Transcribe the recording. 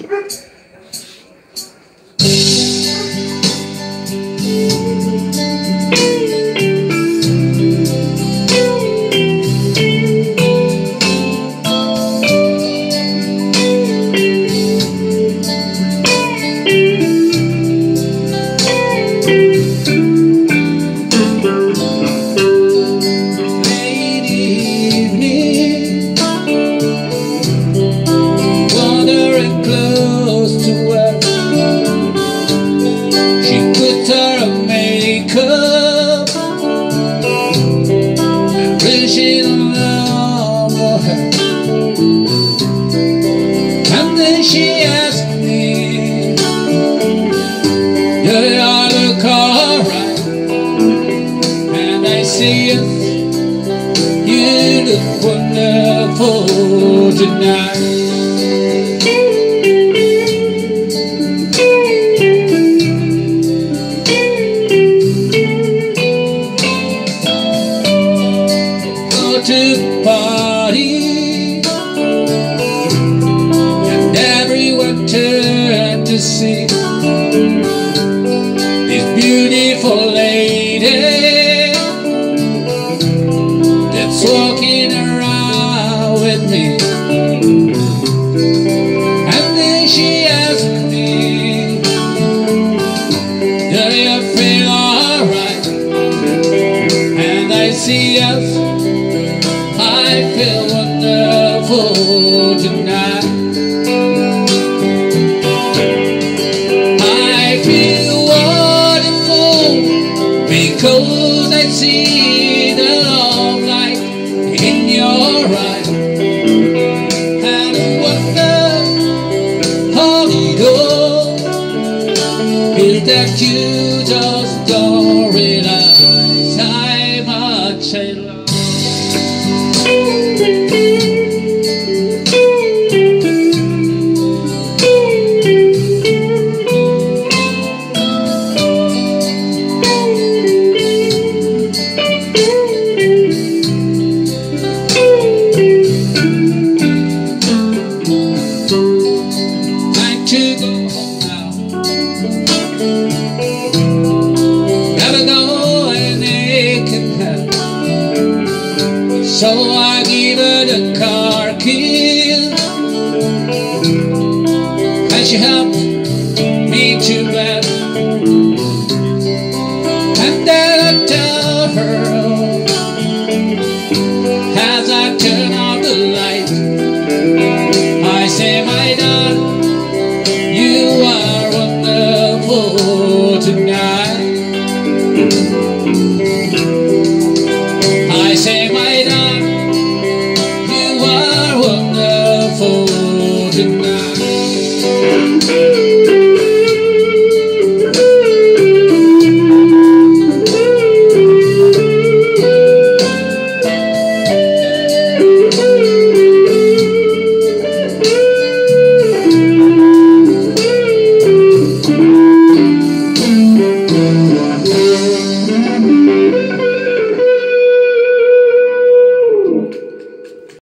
Late look wonderful tonight. Go to party, and everyone turned to see beautiful lady that's walking see the love light in your eyes. Is that you just So I give her the car key. And she helped me to bed.